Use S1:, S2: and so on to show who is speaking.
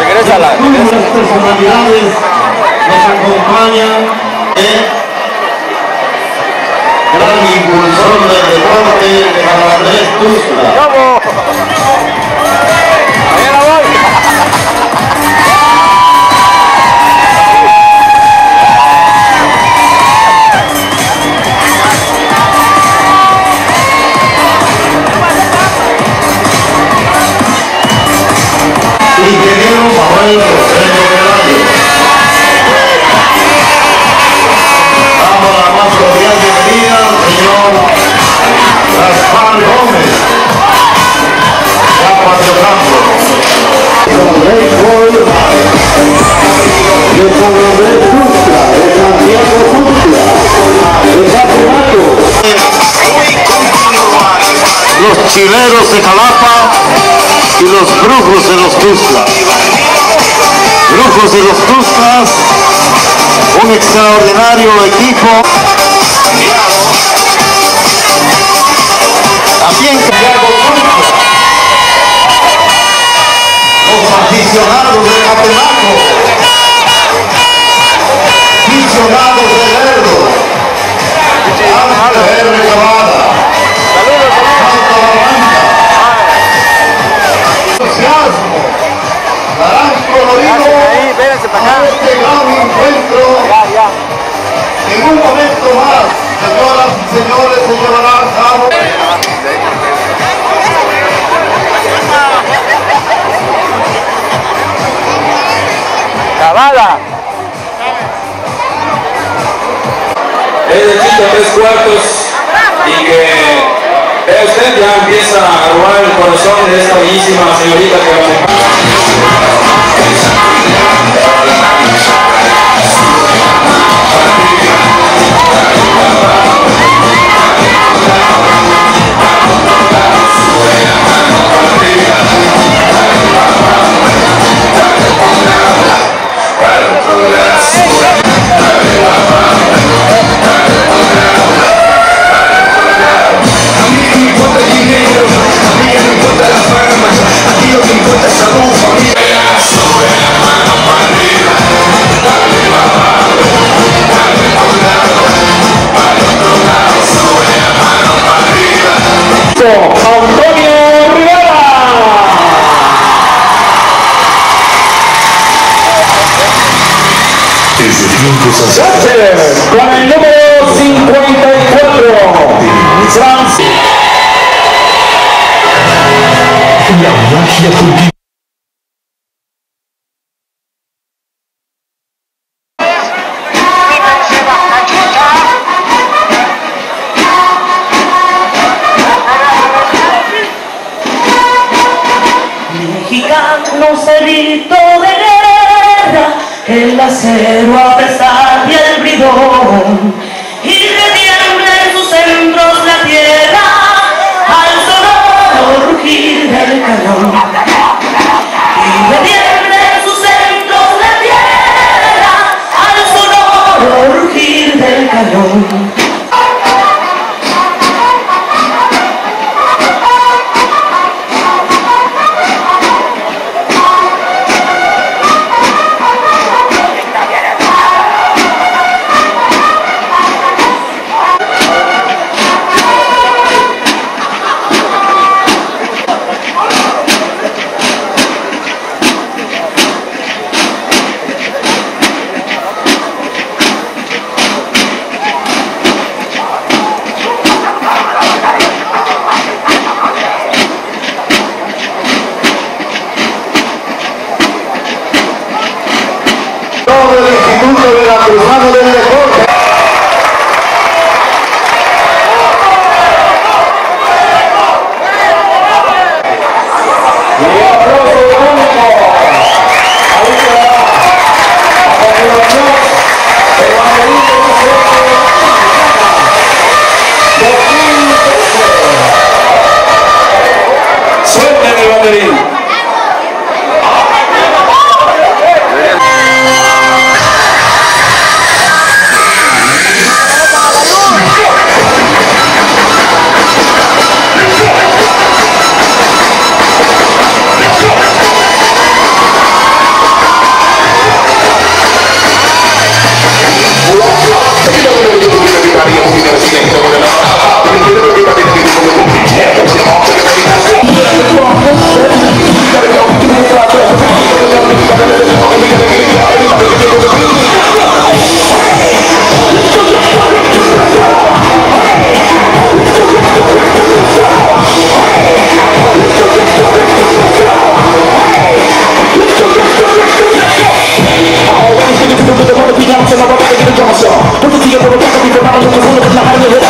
S1: Regresa la.
S2: Todas las personalidades nos acompañan. ¿eh? Gran impulsor del deporte, Andrés Tuzla. Chileros de Jalapa y los brujos de los Tuzlas. Brujos de los Tuzlas, un extraordinario equipo. También. Los aficionados de Catemaco. Aficionados de Lerdo. ¡Cavada!
S3: es de tres cuartos y que usted ya empieza a robar el corazón de esta bellísima señorita que va a
S4: magia cultiva.
S5: Mexicano de guerra, el acero a pesar y el bridón,
S1: pour le pour le pour le pour le pour le pour le
S3: pour le pour le